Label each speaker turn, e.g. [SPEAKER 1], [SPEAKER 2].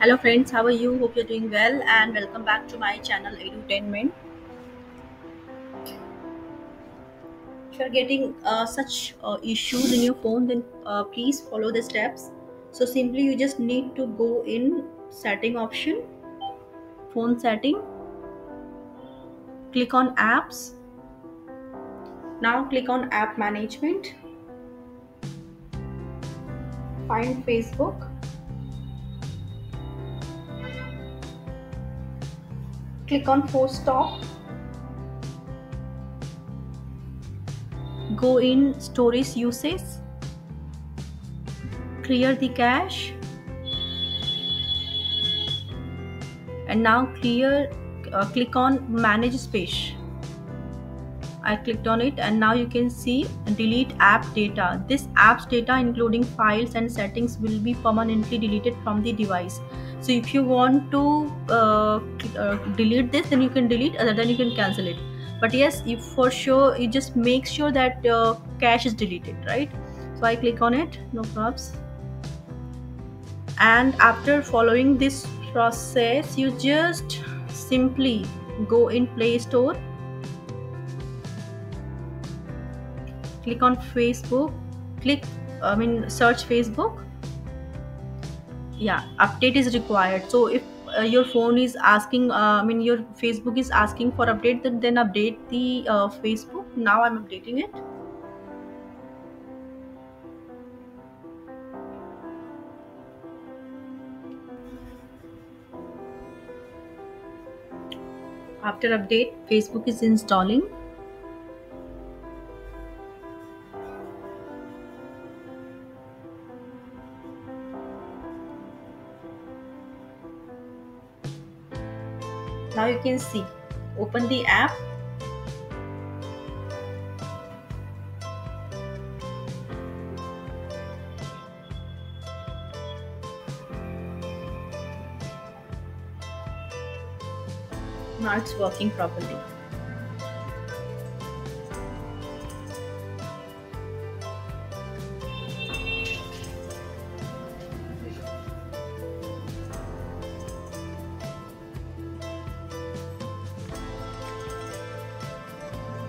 [SPEAKER 1] Hello friends, how are you? Hope you're doing well and welcome back to my channel Edutainment. If you're getting uh, such uh, issues in your phone, then uh, please follow the steps. So simply you just need to go in setting option, phone setting, click on apps. Now click on app management, find Facebook click on force stop. Go in storage usage clear the cache. And now clear uh, click on manage space. I clicked on it and now you can see delete app data. This apps data including files and settings will be permanently deleted from the device so if you want to uh, uh, delete this then you can delete other than you can cancel it. But yes if for sure you just make sure that uh, cache is deleted right? So i click on it no problems and after following this process you just simply go in play store. Click on facebook. Click i mean search facebook yeah update is required. So if uh, your phone is asking uh, i mean your facebook is asking for update then, then update the uh, facebook. Now i'm updating it. After update facebook is installing now you can see. Open the app. Now it's working properly